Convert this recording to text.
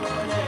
yeah